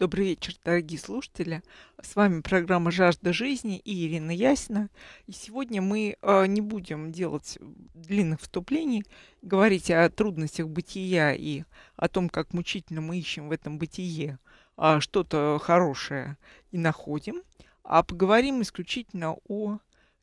Добрый вечер, дорогие слушатели. С вами программа «Жажда жизни» и Ирина Ясина. И сегодня мы э, не будем делать длинных вступлений, говорить о трудностях бытия и о том, как мучительно мы ищем в этом бытие э, что-то хорошее и находим, а поговорим исключительно о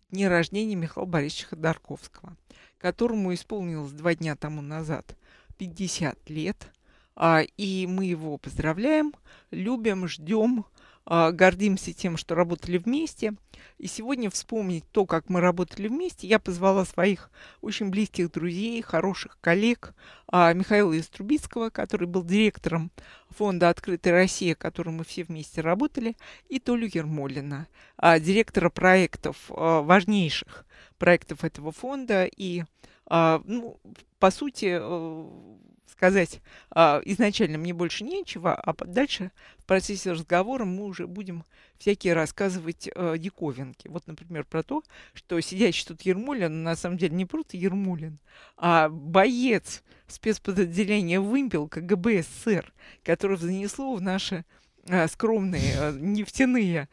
дне рождения Михаила Борисовича Ходорковского, которому исполнилось два дня тому назад 50 лет – а, и мы его поздравляем, любим, ждем, а, гордимся тем, что работали вместе. И сегодня вспомнить то, как мы работали вместе, я позвала своих очень близких друзей, хороших коллег, а, Михаила Иструбицкого, который был директором фонда «Открытая Россия», которым мы все вместе работали, и Толю Ермолина, директора проектов, важнейших проектов этого фонда. И, ну, по сути, э, сказать а, изначально мне больше нечего, а дальше в процессе разговора мы уже будем всякие рассказывать а, диковинки. Вот, например, про то, что сидящий тут Ермулин, на самом деле не просто Ермулин, а боец спецподразделения «Вымпел» КГБ СССР, который занесло в наши а, скромные нефтяные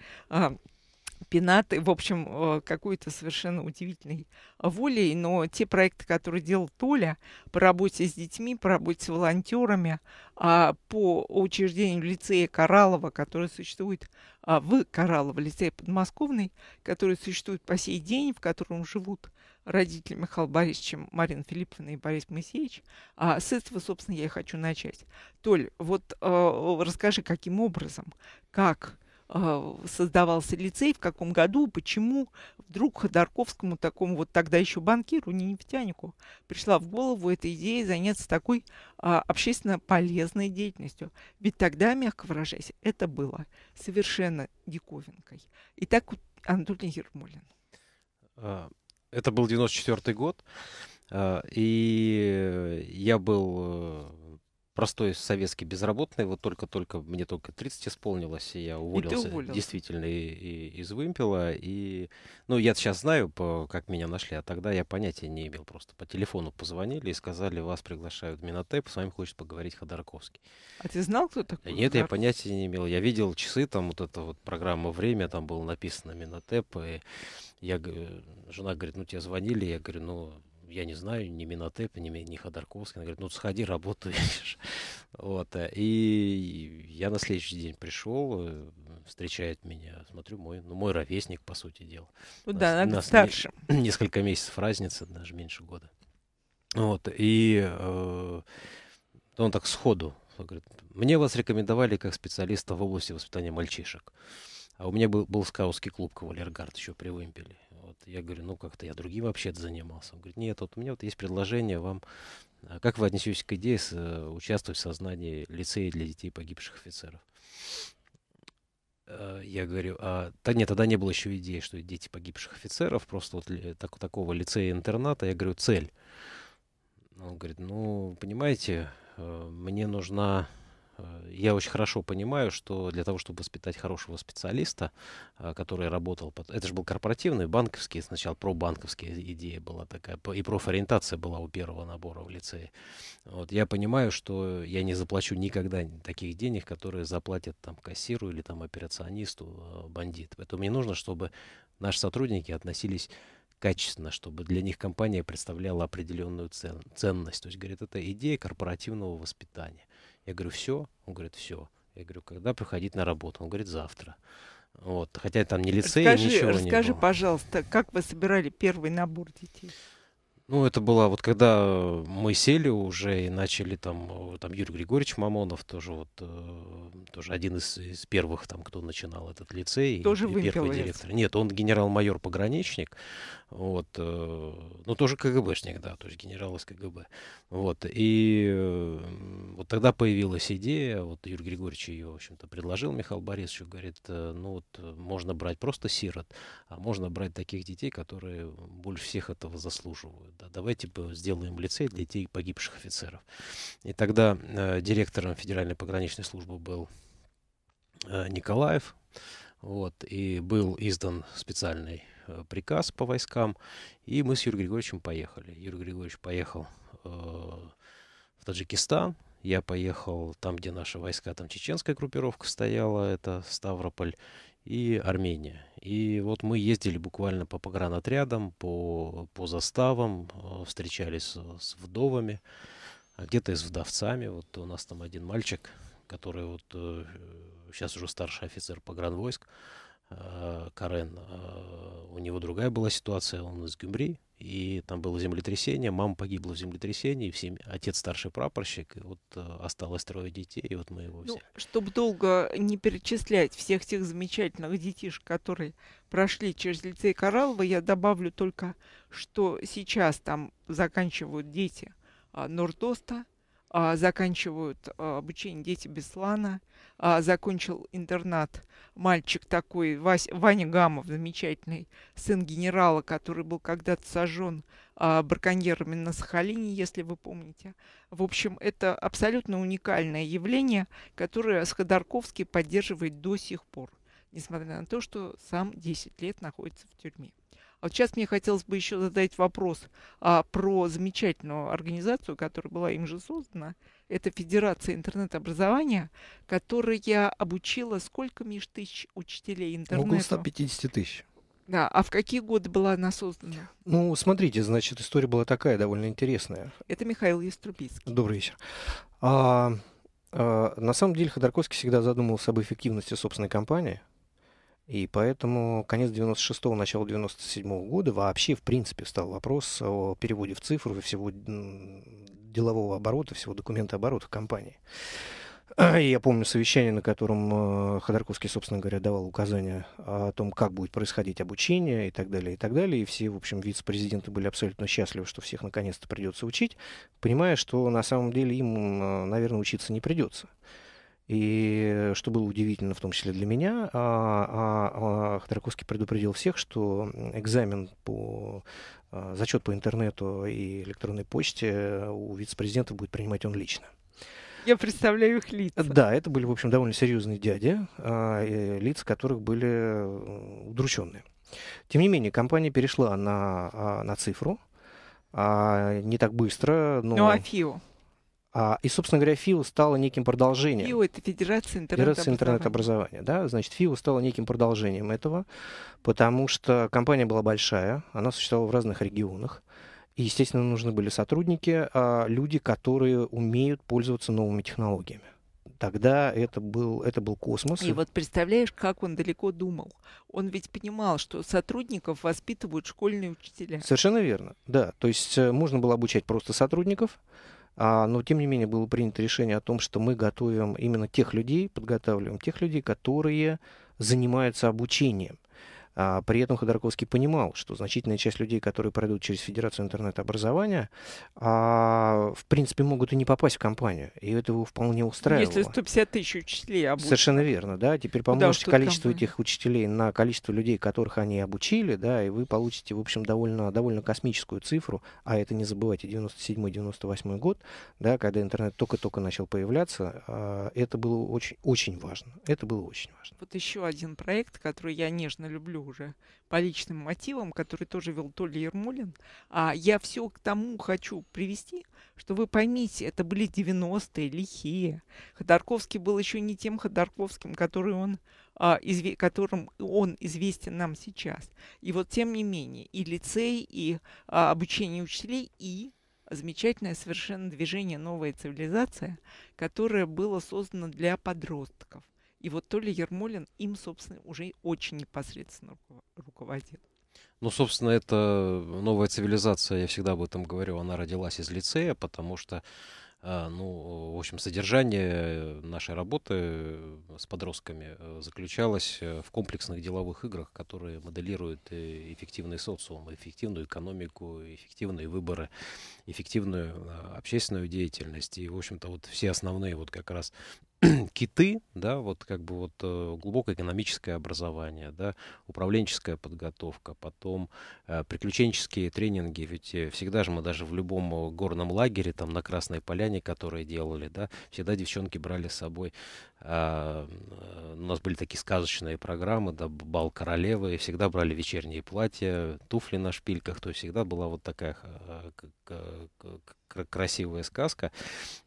пенаты, в общем, э, какой-то совершенно удивительной волей, но те проекты, которые делал Толя по работе с детьми, по работе с волонтерами, а, по учреждению лицея Кораллова, который существует а, в Кораллово, лицей подмосковный, который существует по сей день, в котором живут родители Михаила Борисовича, Марина Филипповна и Борис Моисеевич. А с этого, собственно, я и хочу начать. Толь, вот э, расскажи, каким образом, как создавался лицей, в каком году, почему вдруг Ходорковскому, такому вот тогда еще банкиру, не нефтянику, пришла в голову эта идея заняться такой а, общественно полезной деятельностью. Ведь тогда, мягко выражаясь, это было совершенно диковинкой. Итак, Анатолий Ермолин. А, это был 94 год, и я был э, простой советский безработный, вот только-только, мне только 30 исполнилось, и я уволился, и уволился. действительно и, и, из вымпела, и, ну, я сейчас знаю, по, как меня нашли, а тогда я понятия не имел, просто по телефону позвонили и сказали, вас приглашают в Минотеп, с вами хочет поговорить Ходорковский. А ты знал, кто такой? Нет, Ходорковский? я понятия не имел, я видел часы, там вот эта вот программа «Время», там было написано Минотеп, и я, жена говорит, ну, тебе звонили, я говорю, ну, я не знаю, ни Минотеп, ни, ни Ходорковский. Она говорит, ну сходи, работай. вот. Э, и я на следующий день пришел, э, встречает меня, смотрю, мой, ну, мой ровесник, по сути дела. Ну нас, да, нас старше. Не, несколько месяцев разницы, даже меньше года. Вот, и э, он так сходу говорит, мне вас рекомендовали как специалиста в области воспитания мальчишек. А у меня был, был скаутский клуб «Кавалергард» еще при Вымпеле. Вот я говорю, ну как-то я другим вообще занимался. Он говорит, нет, вот у меня вот есть предложение вам. А как вы отнесетесь к идее с, э, участвовать в создании лицея для детей погибших офицеров? Э, я говорю, а да нет, тогда не было еще идеи, что дети погибших офицеров, просто вот так, такого лицея-интерната. Я говорю, цель. Он говорит, ну, понимаете, э, мне нужна я очень хорошо понимаю, что для того, чтобы воспитать хорошего специалиста, э, который работал, под... это же был корпоративный, банковский, сначала пробанковская идея была такая, и профориентация была у первого набора в лицее. Вот, я понимаю, что я не заплачу никогда таких денег, которые заплатят там кассиру или там операционисту э, бандит. Поэтому мне нужно, чтобы наши сотрудники относились качественно, чтобы для них компания представляла определенную цен, ценность. То есть, говорит, это идея корпоративного воспитания. Я говорю, все? Он говорит, все. Я говорю, когда приходить на работу? Он говорит, завтра. Вот. Хотя там не лицей, расскажи, ничего расскажи, не было. Расскажи, пожалуйста, как вы собирали первый набор детей? Ну, это было вот когда мы сели уже и начали там, там Юрий Григорьевич Мамонов тоже вот, э, тоже один из, из первых там, кто начинал этот лицей. Тоже и, первый директор. Нет, он генерал-майор пограничник, вот, э, ну тоже КГБшник, да, то есть генерал из КГБ. Вот, и э, вот тогда появилась идея, вот Юрий Григорьевич ее, в общем-то, предложил Михаил Борисович, говорит, э, ну вот можно брать просто сирот, а можно брать таких детей, которые больше всех этого заслуживают да, давайте сделаем лицей для детей погибших офицеров. И тогда э, директором Федеральной пограничной службы был э, Николаев, вот, и был издан специальный э, приказ по войскам, и мы с Юрием Григорьевичем поехали. Юрий Григорьевич поехал э, в Таджикистан, Я поехал там, где наши войска, там чеченская группировка стояла, это Ставрополь и Армения. И вот мы ездили буквально по погранотрядам, по, по заставам, э, встречались с, с вдовами, а где-то и с вдовцами. Вот у нас там один мальчик, который вот сейчас уже старший офицер погранвойск, Э, Карен, э, у него другая была ситуация, он из Гюмри, и там было землетрясение, мама погибла в землетрясении, в семье, отец старший прапорщик, и вот э, осталось трое детей, и вот мы его ну, взяли. Ну, чтобы долго не перечислять всех тех замечательных детишек, которые прошли через лицей Кораллова, я добавлю только, что сейчас там заканчивают дети а, Нордоста, а, заканчивают а, обучение дети Беслана, а, закончил интернат мальчик такой, Вась, Ваня Гамов, замечательный, сын генерала, который был когда-то сожжен а, браконьерами на Сахалине, если вы помните. В общем, это абсолютно уникальное явление, которое Сходорковский поддерживает до сих пор, несмотря на то, что сам 10 лет находится в тюрьме. Вот сейчас мне хотелось бы еще задать вопрос а, про замечательную организацию, которая была им же создана. Это Федерация интернет-образования, которая обучила сколько, Миш, тысяч учителей интернета? Около 150 тысяч. Да, а в какие годы была она создана? Ну, смотрите, значит, история была такая, довольно интересная. Это Михаил Яструбицкий. Добрый вечер. А, а, на самом деле Ходорковский всегда задумывался об эффективности собственной компании – и поэтому конец 96-го, начало 97-го года вообще, в принципе, стал вопрос о переводе в цифру всего делового оборота, всего документа оборота компании. И я помню совещание, на котором э, Ходорковский, собственно говоря, давал указания о том, как будет происходить обучение и так далее, и так далее. И все, в общем, вице-президенты были абсолютно счастливы, что всех наконец-то придется учить, понимая, что на самом деле им, э, наверное, учиться не придется. И что было удивительно, в том числе для меня, а, а, а Ходорковский предупредил всех, что экзамен по а, зачет по интернету и электронной почте у вице-президента будет принимать он лично. Я представляю их лица. Да, это были, в общем, довольно серьезные дяди, а, лица которых были удрученные. Тем не менее, компания перешла на, а, на цифру, а, не так быстро, но... Ну, а ФИО? А, и, собственно говоря, ФИУ стало неким продолжением. ФИУ — это Федерация интернет-образования. интернет-образования, да, значит, ФИУ стало неким продолжением этого, потому что компания была большая, она существовала в разных регионах, и, естественно, нужны были сотрудники, а, люди, которые умеют пользоваться новыми технологиями. Тогда это был, это был космос. И вот представляешь, как он далеко думал. Он ведь понимал, что сотрудников воспитывают школьные учителя. Совершенно верно, да. То есть э, можно было обучать просто сотрудников, а, но, тем не менее, было принято решение о том, что мы готовим именно тех людей, подготавливаем тех людей, которые занимаются обучением. А, при этом Ходорковский понимал, что значительная часть людей, которые пройдут через Федерацию интернет-образования, а, в принципе, могут и не попасть в компанию. И это его вполне устраивало. Если 150 тысяч учителей обучат. Совершенно верно, да. Теперь помножьте количество компания? этих учителей на количество людей, которых они обучили, да, и вы получите, в общем, довольно, довольно космическую цифру. А это, не забывайте, 97-98 год, да, когда интернет только-только начал появляться. А, это было очень, очень важно. Это было очень важно. Вот еще один проект, который я нежно люблю уже по личным мотивам, который тоже вел Толя Ермолин. А я все к тому хочу привести, что вы поймите, это были 90-е, лихие. Ходорковский был еще не тем Ходорковским, который он, а, изве, которым он известен нам сейчас. И вот тем не менее, и лицей, и а, обучение учителей, и замечательное совершенно движение «Новая цивилизация», которое было создано для подростков. И вот Толя Ермолин им, собственно, уже очень непосредственно руководил. Ну, собственно, это новая цивилизация, я всегда об этом говорю, она родилась из лицея, потому что а, ну, в общем, содержание нашей работы э, с подростками э, заключалось э, в комплексных деловых играх, которые моделируют эффективный социум, эффективную экономику, эффективные выборы, эффективную а, общественную деятельность. И, в общем-то, вот все основные вот как раз киты, да, вот как бы вот э, глубокое экономическое образование, да, управленческая подготовка, потом э, приключенческие тренинги, ведь э, всегда же мы даже в любом горном лагере, там на Красной Поляне, которые делали, да, всегда девчонки брали с собой э, нас были такие сказочные программы, да, бал королевы, всегда брали вечерние платья, туфли на шпильках, то есть всегда была вот такая красивая сказка.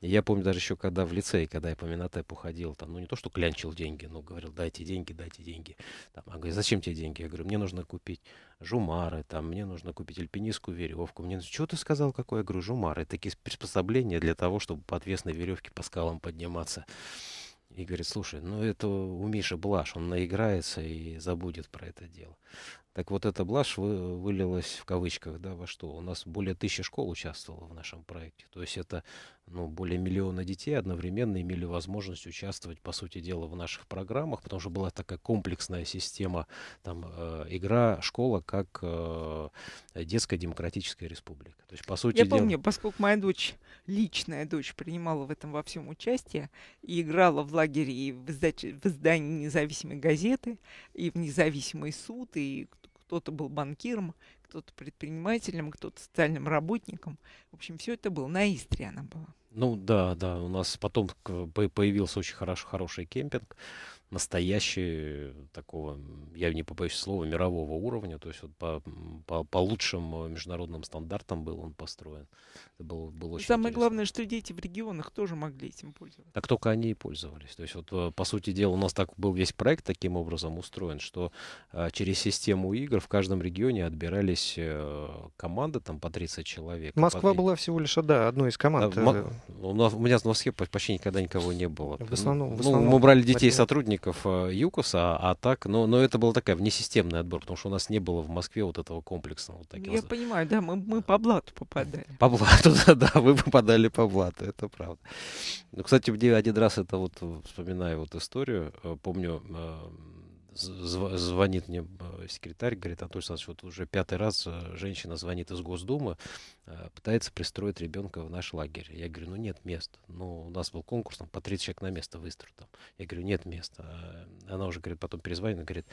Я помню даже еще, когда в лицее, когда я по Минотепу ходил, там, ну не то, что клянчил деньги, но говорил, дайте деньги, дайте деньги. Там, а говорит, зачем тебе деньги? Я говорю, мне нужно купить жумары, там, мне нужно купить альпинистскую веревку. Мне, что ты сказал, какое? Я говорю, жумары. Такие приспособления для того, чтобы по отвесной веревке по скалам подниматься. И говорит, слушай, ну это у Миши блажь, он наиграется и забудет про это дело. Так вот эта блажь вы, вылилась в кавычках, да, во что? У нас более тысячи школ участвовало в нашем проекте. То есть это ну, более миллиона детей одновременно имели возможность участвовать, по сути дела, в наших программах, потому что была такая комплексная система, там, э, игра, школа, как э, детская демократическая республика. То есть, по сути Я дела... помню, поскольку моя дочь, личная дочь, принимала в этом во всем участие и играла в лагере и в, издать, в издании независимой газеты, и в независимый суд, и кто-то был банкиром, кто-то предпринимателем, кто-то социальным работником. В общем, все это было. На Истре она была. Ну да, да, у нас потом появился очень хороший, хороший кемпинг настоящий такого, я не побоюсь слова, мирового уровня, то есть вот по, по, по лучшим э, международным стандартам был он построен. Это было, было очень Самое интересно. главное, что дети в регионах тоже могли этим пользоваться. Так только они и пользовались. То есть вот э, по сути дела у нас так был весь проект таким образом устроен, что а, через систему игр в каждом регионе отбирались а, команды там по 30 человек. Москва по... была всего лишь да, одной из команд. Да, у, нас, у меня в Москве почти никогда никого не было. В основном, ну, в основном мы брали детей сотрудников сотрудников э, ЮКОСа, а так, но, но это был такая внесистемный отбор, потому что у нас не было в Москве вот этого комплексного. Вот таких Я понимаю, да, мы, мы по блату попадали. По блату, да, да, вы попадали по блату, это правда. Ну, кстати, один раз это вот, вспоминаю вот историю, э, помню, э, звонит мне э, секретарь, говорит, Анатолий Александрович, вот уже пятый раз э, женщина звонит из Госдумы, э, пытается пристроить ребенка в наш лагерь. Я говорю, ну нет мест. Ну, у нас был конкурс, там по 30 человек на место выстроил. Там. Я говорю, нет места. Она уже, говорит, потом перезвонит, говорит,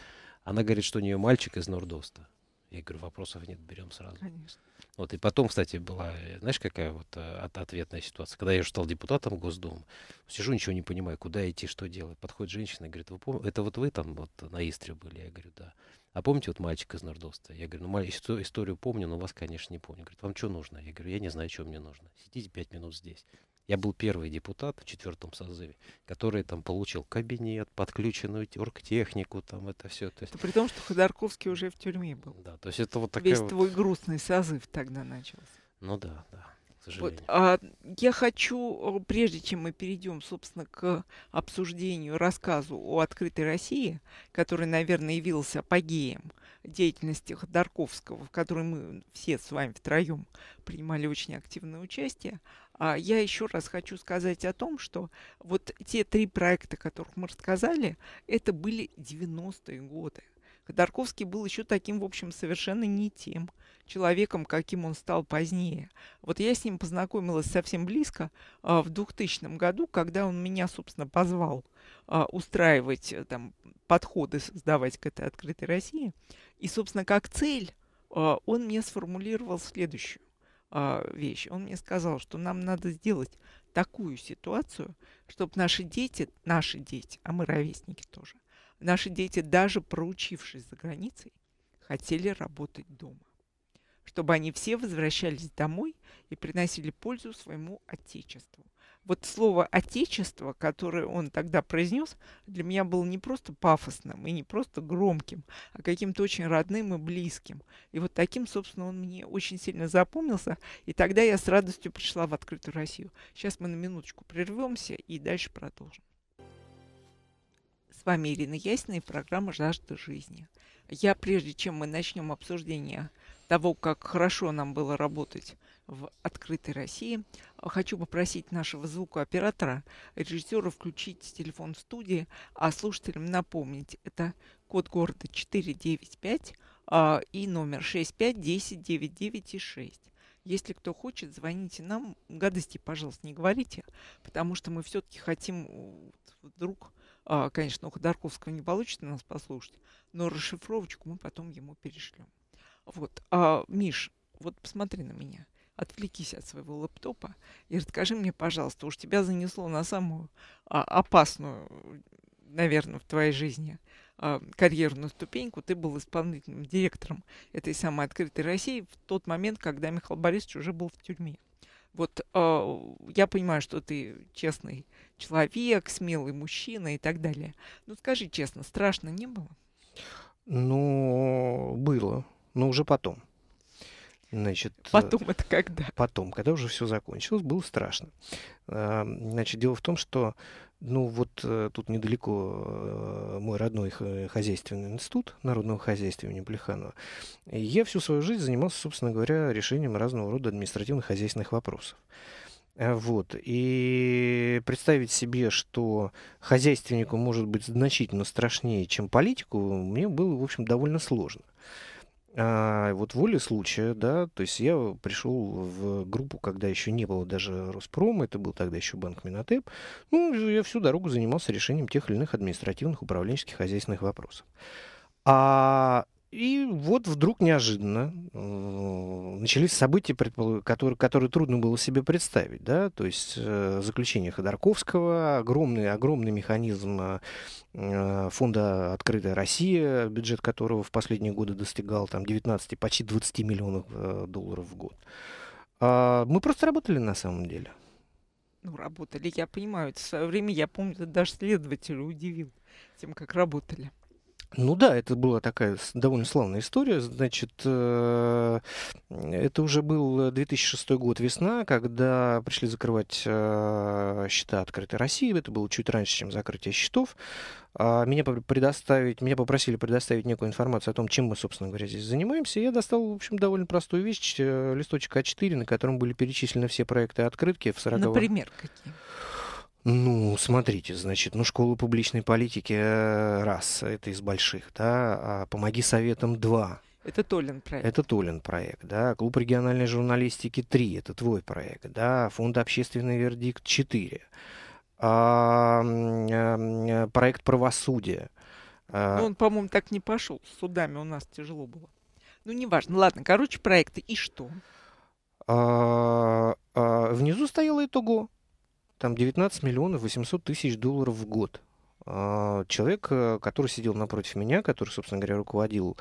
она говорит, что у нее мальчик из Нордоста. Я говорю, вопросов нет, берем сразу. Конечно. Вот, и потом, кстати, была, знаешь, какая вот э, ответная ситуация. Когда я уже стал депутатом Госдумы, сижу, ничего не понимаю, куда идти, что делать. Подходит женщина и говорит, вы пом... это вот вы там вот на Истре были? Я говорю, да. А помните вот мальчик из Нордоста? Я говорю, ну, историю помню, но вас, конечно, не помню. Говорит, вам что нужно? Я говорю, я не знаю, что мне нужно. Сидите пять минут здесь. Я был первый депутат в четвертом созыве, который там получил кабинет, подключенную оргтехнику, там это все. То есть... Это при том, что Ходорковский уже в тюрьме был. Да, то есть это вот такая Весь вот... твой грустный созыв тогда начался. Ну да, да. Вот, а, я хочу, прежде чем мы перейдем, собственно, к обсуждению, рассказу о открытой России, который, наверное, явился апогеем деятельности Ходорковского, в которой мы все с вами втроем принимали очень активное участие, я еще раз хочу сказать о том, что вот те три проекта, которых мы рассказали, это были 90-е годы. Ходорковский был еще таким, в общем, совершенно не тем человеком, каким он стал позднее. Вот я с ним познакомилась совсем близко а, в 2000 году, когда он меня, собственно, позвал а, устраивать э, там подходы, создавать к этой открытой России. И, собственно, как цель а, он мне сформулировал следующую а, вещь. Он мне сказал, что нам надо сделать такую ситуацию, чтобы наши дети, наши дети, а мы ровесники тоже, наши дети, даже проучившись за границей, хотели работать дома. Чтобы они все возвращались домой и приносили пользу своему Отечеству вот слово «отечество», которое он тогда произнес, для меня было не просто пафосным и не просто громким, а каким-то очень родным и близким. И вот таким, собственно, он мне очень сильно запомнился. И тогда я с радостью пришла в открытую Россию. Сейчас мы на минуточку прервемся и дальше продолжим. С вами Ирина Ясина и программа «Жажда жизни». Я, прежде чем мы начнем обсуждение того, как хорошо нам было работать в открытой России. Хочу попросить нашего звукооператора, режиссера включить телефон в студии, а слушателям напомнить, это код города 495 а, и номер 651099 Если кто хочет, звоните нам. Гадости, пожалуйста, не говорите, потому что мы все-таки хотим вдруг, а, конечно, у Ходорковского не получится нас послушать, но расшифровочку мы потом ему перешлем. Вот, а, Миш, вот посмотри на меня отвлекись от своего лэптопа и расскажи мне, пожалуйста, уж тебя занесло на самую а, опасную наверное, в твоей жизни э, карьерную ступеньку, ты был исполнительным директором этой самой открытой России в тот момент, когда Михаил Борисович уже был в тюрьме. Вот э, я понимаю, что ты честный человек, смелый мужчина и так далее. Ну скажи честно, страшно не было? Ну, было, но уже потом. Значит, потом это когда? Потом, когда уже все закончилось, было страшно. Значит, дело в том, что ну вот э, тут недалеко э, мой родной хозяйственный институт народного хозяйства имени Плеханова. Я всю свою жизнь занимался, собственно говоря, решением разного рода административных хозяйственных вопросов. Э, вот. И представить себе, что хозяйственнику может быть значительно страшнее, чем политику, мне было, в общем, довольно сложно. А вот воле случая, да, то есть я пришел в группу, когда еще не было даже Роспрома, это был тогда еще банк Минотеп. Ну, я всю дорогу занимался решением тех или иных административных, управленческих, хозяйственных вопросов. А и вот вдруг неожиданно э, начались события, которые, которые трудно было себе представить. Да? То есть э, заключение Ходорковского, огромный, огромный механизм э, фонда «Открытая Россия», бюджет которого в последние годы достигал там, 19, почти 20 миллионов долларов в год. А мы просто работали на самом деле. Ну, работали, я понимаю. В свое время, я помню, даже следователя удивил тем, как работали. Ну да, это была такая довольно славная история. Значит, э, это уже был 2006 год весна, когда пришли закрывать э, счета открытой России. Это было чуть раньше, чем закрытие счетов. А меня предоставить, меня попросили предоставить некую информацию о том, чем мы, собственно говоря, здесь занимаемся. Я достал, в общем, довольно простую вещь, э, листочек А4, на котором были перечислены все проекты открытки в 40 Например, какие? Ну, смотрите, значит, ну, школа публичной политики э, раз, это из больших, да, а помоги советам два. Это Толин проект. Это Толин проект, да. Клуб региональной журналистики 3, это твой проект, да. Фонд общественный вердикт 4. А, а, проект правосудия. А... Ну, он, по-моему, так не пошел. С судами у нас тяжело было. Ну, неважно. Ладно, короче, проекты. И что? А, а, внизу стояло итого там 19 миллионов 800 тысяч долларов в год. А, человек, э, который сидел напротив меня, который, собственно говоря, руководил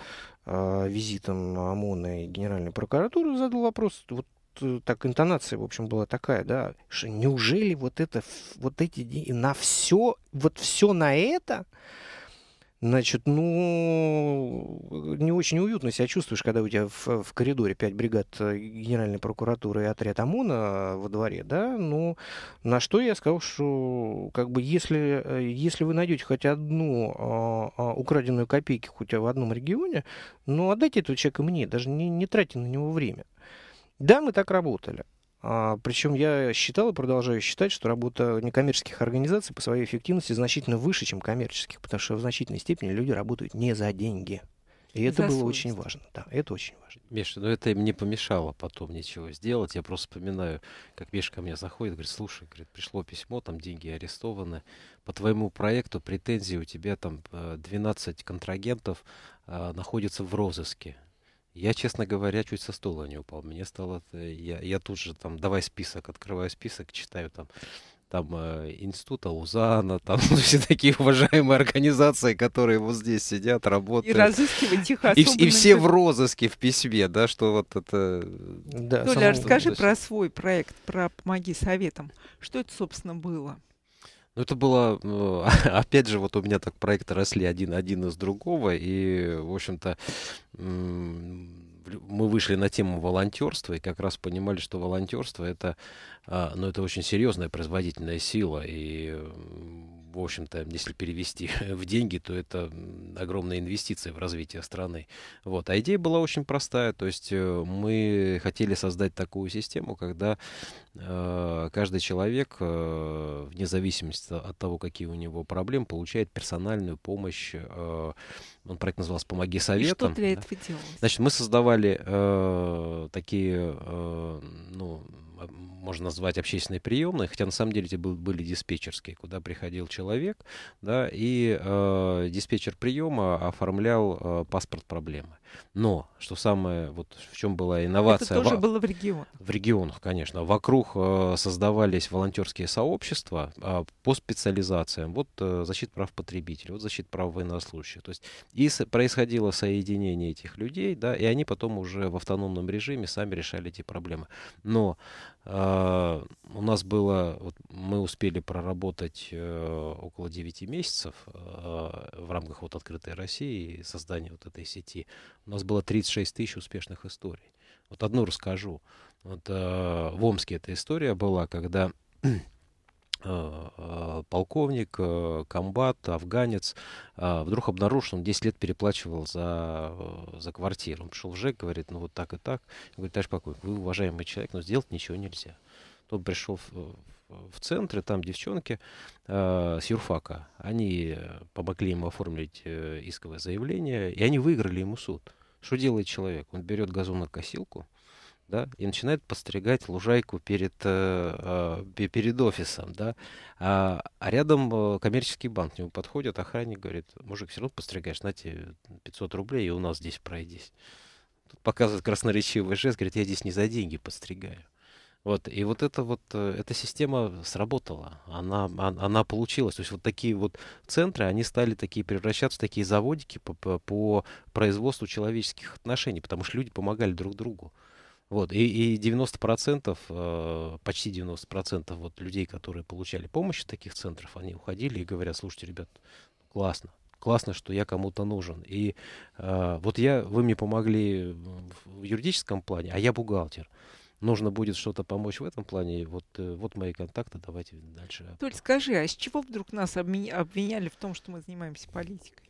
а, визитом ОМОНа и Генеральной прокуратуры, задал вопрос, вот э, так интонация, в общем, была такая, да, что неужели вот это, вот эти деньги на все, вот все на это? Значит, ну, не очень уютно себя чувствуешь, когда у тебя в, в коридоре пять бригад э, Генеральной прокуратуры и отряд ОМОНа во дворе, да, ну, на что я сказал, что, как бы, если, э, если вы найдете хоть одну а, а, украденную копейку хоть в одном регионе, ну, отдайте этого человека мне, даже не, не тратьте на него время. Да, мы так работали. А, причем я считал и продолжаю считать, что работа некоммерческих организаций по своей эффективности значительно выше, чем коммерческих, потому что в значительной степени люди работают не за деньги. И это было очень важно. Да, это очень важно. Миша, ну это им не помешало потом ничего сделать. Я просто вспоминаю, как Миша ко мне заходит, говорит, слушай, говорит, пришло письмо, там деньги арестованы. По твоему проекту претензии у тебя там 12 э, контрагентов а, находятся в розыске. Я, честно говоря, чуть со стула не упал. Мне стало... Я, я тут же там, давай список, открываю список, читаю там там э, института УЗАНа, там ну, все такие уважаемые организации, которые вот здесь сидят, работают. И разыскивать их И, и все в розыске в письме, да, что вот это... Да, Толя, расскажи про свой проект, про «Помоги советам». Что это, собственно, было? Ну, это было, ну, опять же, вот у меня так проекты росли один, один из другого, и, в общем-то, мы вышли на тему волонтерства и как раз понимали, что волонтерство это, а, ну, это очень серьезная производительная сила, и в общем-то, если перевести в деньги, то это огромная инвестиция в развитие страны. Вот. А идея была очень простая, то есть э, мы хотели создать такую систему, когда э, каждый человек, э, вне зависимости от того, какие у него проблемы, получает персональную помощь. Э, он проект назывался «Помоги советам». И что для да? этого делалось? Значит, мы создавали э, такие, э, ну, можно назвать общественной приемной, хотя на самом деле это были диспетчерские, куда приходил человек, да, и э, диспетчер приема оформлял э, паспорт проблемы. Но, что самое, вот в чем была инновация... Это тоже было в регионах. В регионах, конечно. Вокруг э, создавались волонтерские сообщества э, по специализациям. Вот э, защита прав потребителей, вот защита прав военнослужащих. То есть и с, происходило соединение этих людей, да, и они потом уже в автономном режиме сами решали эти проблемы. Но э, у нас было, вот мы успели проработать э, около 9 месяцев э, в рамках вот открытой России и создания вот этой сети. У нас было 36 тысяч успешных историй. Вот одну расскажу. Вот, э, в Омске эта история была, когда полковник, комбат, афганец вдруг обнаружил, он 10 лет переплачивал за, за квартиру. Он пришел в ЖЭК, говорит, ну вот так и так. Он говорит, товарищ полковник, вы уважаемый человек, но сделать ничего нельзя. Тот пришел в, в центре, там девчонки э, с юрфака, они помогли ему оформить э, исковое заявление, и они выиграли ему суд. Что делает человек? Он берет газонокосилку, да, и начинает постригать лужайку перед, э, э, перед офисом, да, а, а рядом э, коммерческий банк, к нему подходит охранник, говорит, мужик, все равно постригаешь, знаете, 500 рублей, и у нас здесь пройдись. Тут показывает красноречивый жест, говорит, я здесь не за деньги постригаю. Вот, и вот эта вот, э, эта система сработала, она, она получилась. То есть вот такие вот центры, они стали такие превращаться в такие заводики по, по, по производству человеческих отношений, потому что люди помогали друг другу. Вот, и, и 90%, э, почти 90% вот людей, которые получали помощь от таких центров, они уходили и говорят, слушайте, ребят, классно, классно, что я кому-то нужен. И э, вот я, вы мне помогли в юридическом плане, а я бухгалтер нужно будет что-то помочь в этом плане, вот, э, вот мои контакты, давайте дальше. Толь, скажи, а с чего вдруг нас обвиняли в том, что мы занимаемся политикой?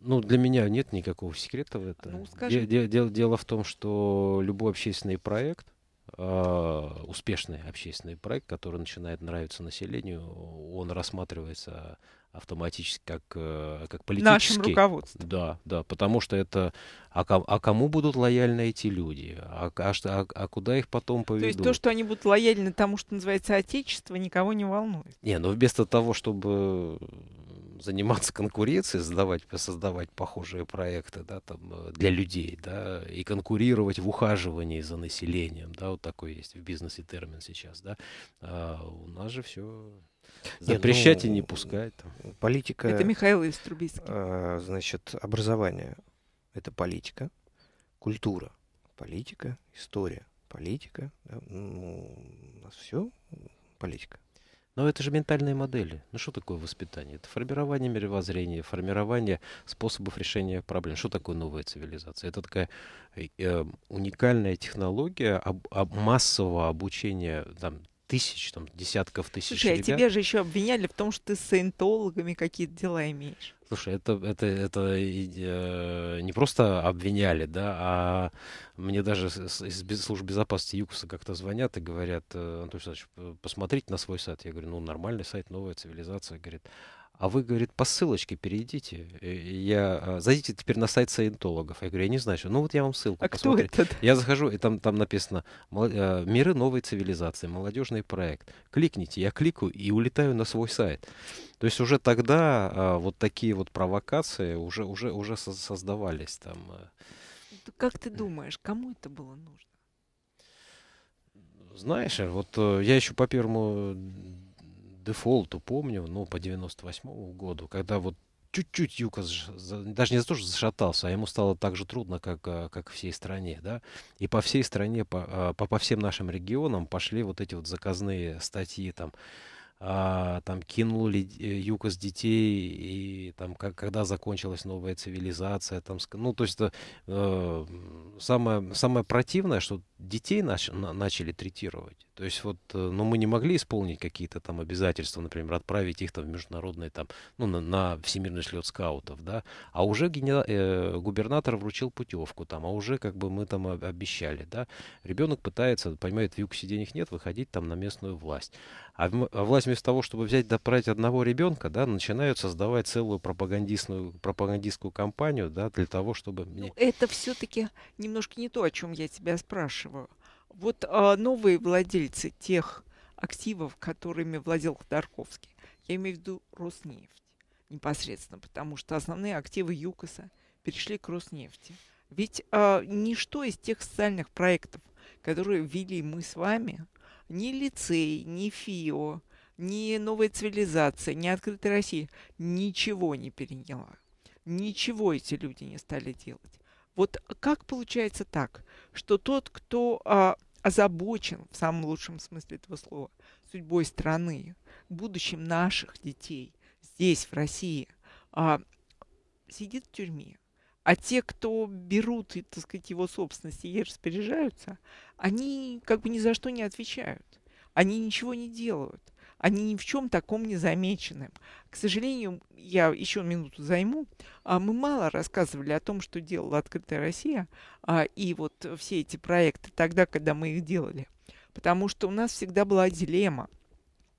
Ну, для меня нет никакого секрета в этом. Ну, скажи. Дело, дело, дело в том, что любой общественный проект, э, успешный общественный проект, который начинает нравиться населению, он рассматривается автоматически как, э, как политический. Нашим руководством. Да, да, потому что это... А, а кому будут лояльны эти люди? А, а, а, а куда их потом поведут? То есть то, что они будут лояльны тому, что называется отечество, никого не волнует? Не, ну вместо того, чтобы заниматься конкуренцией, создавать, создавать похожие проекты да, там, э, для людей, да, и конкурировать в ухаживании за населением, да, вот такой есть в бизнесе термин сейчас, да, а у нас же все Запрещать Нет, ну, и не пускать. Там. Политика... Это Михаил Иструбийский. А, значит, образование — это политика, культура — политика, история — политика. Да? Ну, у нас все политика. Но это же ментальные модели. Ну что такое воспитание? Это формирование мировоззрения, формирование способов решения проблем. Что такое новая цивилизация? Это такая э, уникальная технология об, об массового обучения там, тысяч, там, десятков тысяч Слушай, ребят. а тебя же еще обвиняли в том, что ты с саентологами какие-то дела имеешь. Слушай, это, это, это э, не просто обвиняли, да, а мне даже из службы безопасности ЮКОСа как-то звонят и говорят, э, Антон Александрович, посмотрите на свой сайт. Я говорю, ну, нормальный сайт, новая цивилизация. Говорит, а вы, говорит, по ссылочке перейдите. Я, а, зайдите теперь на сайт саентологов. Я говорю, я не знаю, что. Ну вот я вам ссылку а посмотрю. Кто это? Я захожу, и там, там написано а, «Миры новой цивилизации», молодежный проект. Кликните. Я кликаю и улетаю на свой сайт. То есть уже тогда а, вот такие вот провокации уже, уже, уже создавались там. Как ты думаешь, кому это было нужно? Знаешь, вот э, я еще по первому дефолту помню, ну, по 98 году, когда вот чуть-чуть ЮКОС даже не за то, что зашатался, а ему стало так же трудно, как, а, как всей стране, да, и по всей стране, по, а, по, по всем нашим регионам пошли вот эти вот заказные статьи, там, а, там кинули э, ЮКОС детей, и там, как, когда закончилась новая цивилизация, там, ну, то есть э, самое, самое противное, что детей нач, на, начали третировать. То есть вот, э, ну, мы не могли исполнить какие-то там обязательства, например, отправить их там в международный там, ну, на, на всемирный слет скаутов, да, а уже генерал, э, губернатор вручил путевку там, а уже как бы мы там обещали, да. Ребенок пытается, понимает, в ЮКСе денег нет, выходить там на местную власть. А, а власть вместо того, чтобы взять доправить одного ребенка, да, начинают создавать целую пропагандистную, пропагандистскую кампанию, да, для того, чтобы... Ну, это все-таки немножко не то, о чем я тебя спрашиваю. Вот а, новые владельцы тех активов, которыми владел Ходорковский, я имею в виду Роснефть непосредственно, потому что основные активы ЮКОСа перешли к Роснефти. Ведь а, ничто из тех социальных проектов, которые ввели мы с вами, ни лицей, ни ФИО, ни новая цивилизация, ни открытая Россия ничего не переняла. Ничего эти люди не стали делать. Вот как получается так, что тот, кто а, озабочен, в самом лучшем смысле этого слова, судьбой страны, будущим наших детей здесь, в России, а, сидит в тюрьме, а те, кто берут, так сказать, его собственности и распоряжаются, они как бы ни за что не отвечают. Они ничего не делают. Они ни в чем таком не замечены. К сожалению, я еще минуту займу. А мы мало рассказывали о том, что делала «Открытая Россия» а, и вот все эти проекты тогда, когда мы их делали. Потому что у нас всегда была дилемма